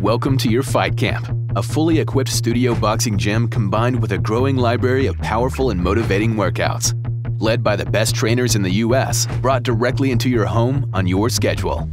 Welcome to your Fight Camp, a fully equipped studio boxing gym combined with a growing library of powerful and motivating workouts. Led by the best trainers in the US, brought directly into your home on your schedule.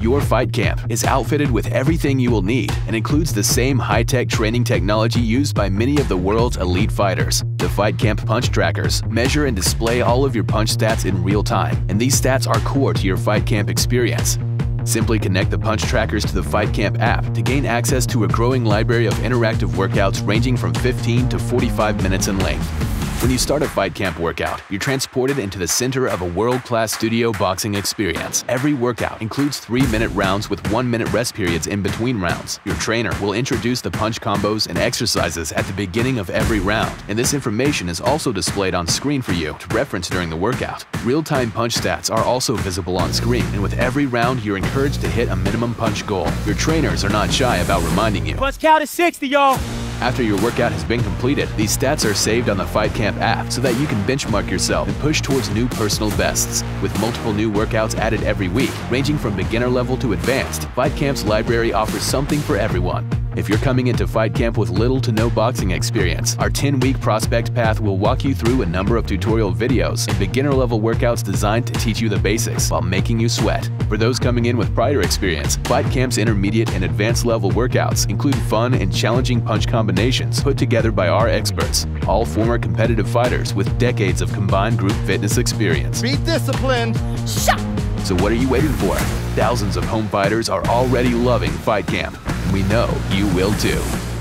Your Fight Camp is outfitted with everything you will need and includes the same high-tech training technology used by many of the world's elite fighters. The Fight Camp punch trackers measure and display all of your punch stats in real time, and these stats are core to your Fight Camp experience. Simply connect the punch trackers to the Fight Camp app to gain access to a growing library of interactive workouts ranging from 15 to 45 minutes in length. When you start a Fight Camp workout, you're transported into the center of a world-class studio boxing experience. Every workout includes 3-minute rounds with 1-minute rest periods in between rounds. Your trainer will introduce the punch combos and exercises at the beginning of every round, and this information is also displayed on screen for you to reference during the workout. Real-time punch stats are also visible on screen, and with every round, you're encouraged to hit a minimum punch goal. Your trainers are not shy about reminding you. Punch count is 60, y'all. After your workout has been completed, these stats are saved on the Fight Camp app so that you can benchmark yourself and push towards new personal bests. With multiple new workouts added every week, ranging from beginner level to advanced, Fight Camp's library offers something for everyone. If you're coming into Fight Camp with little to no boxing experience, our 10-week prospect path will walk you through a number of tutorial videos and beginner-level workouts designed to teach you the basics while making you sweat. For those coming in with prior experience, Fight Camp's intermediate and advanced level workouts include fun and challenging punch combinations put together by our experts, all former competitive fighters with decades of combined group fitness experience. Be disciplined. Shut. So what are you waiting for? Thousands of home fighters are already loving Fight Camp we know you will too.